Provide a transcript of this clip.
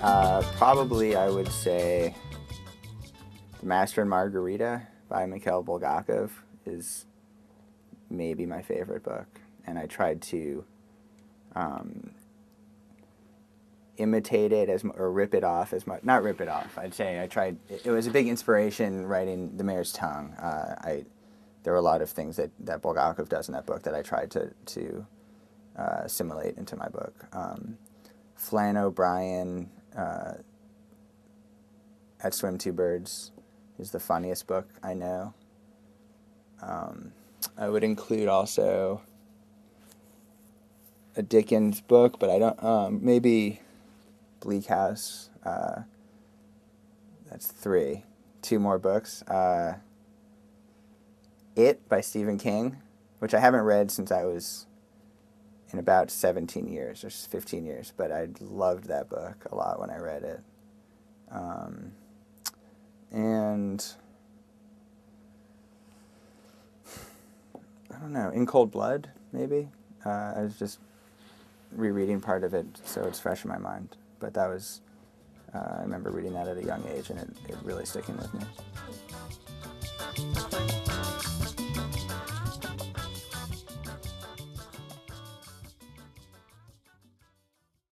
Uh, probably, I would say, The Master and Margarita by Mikhail Bulgakov is maybe my favorite book, and I tried to um, imitate it as or rip it off as much. Not rip it off. I'd say I tried. It, it was a big inspiration writing The Mayor's Tongue. Uh, I there were a lot of things that that Bulgakov does in that book that I tried to to uh, assimilate into my book. Um, Flann O'Brien uh, at Swim Two Birds is the funniest book I know. Um, I would include also a Dickens book, but I don't. Um, maybe Bleak House. Uh, that's three. Two more books. Uh, it by Stephen King, which I haven't read since I was in about 17 years or 15 years, but I loved that book a lot when I read it. Um, and I don't know, In Cold Blood, maybe. Uh, I was just rereading part of it, so it's fresh in my mind. But that was, uh, I remember reading that at a young age, and it, it really sticking with me.